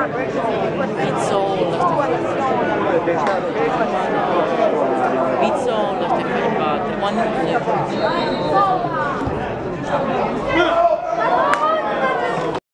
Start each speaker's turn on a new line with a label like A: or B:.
A: Pizzo, all of Pizzo It's all of the One